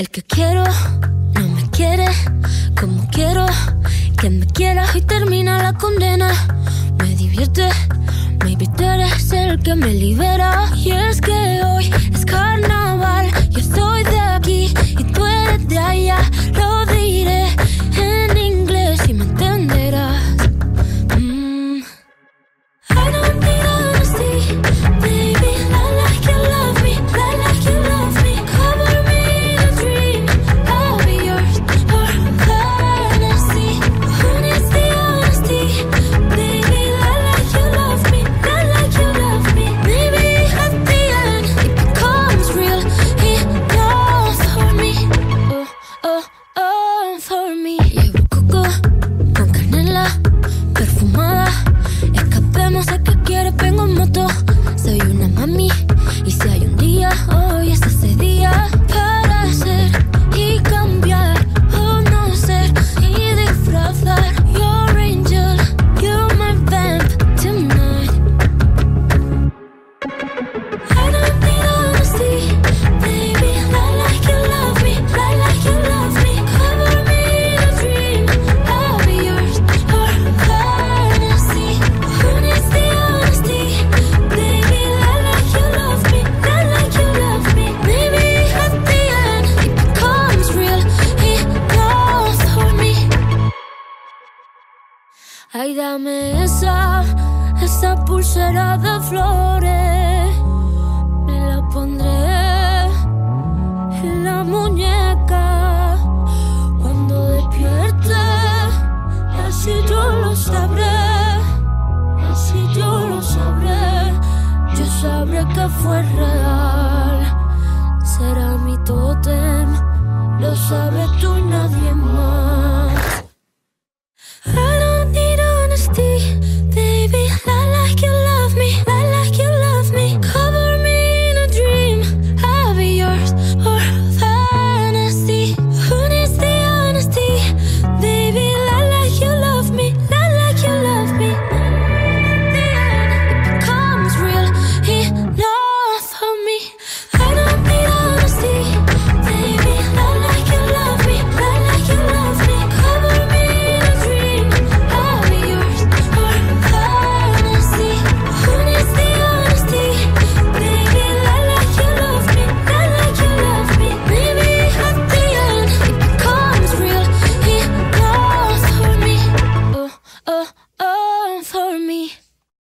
El que quiero no me quiere como quiero que me quiera y termina la condena. Me divierte, me tú eres el que me libera. Y es que hoy es carnal. Ay, dame esa, esa pulsera de flores. Me la pondré en la muñeca. Cuando despierte, así yo lo sabré. Así yo lo sabré. Yo sabré que fue real. Será mi tótem. Lo sabes tú y nadie más.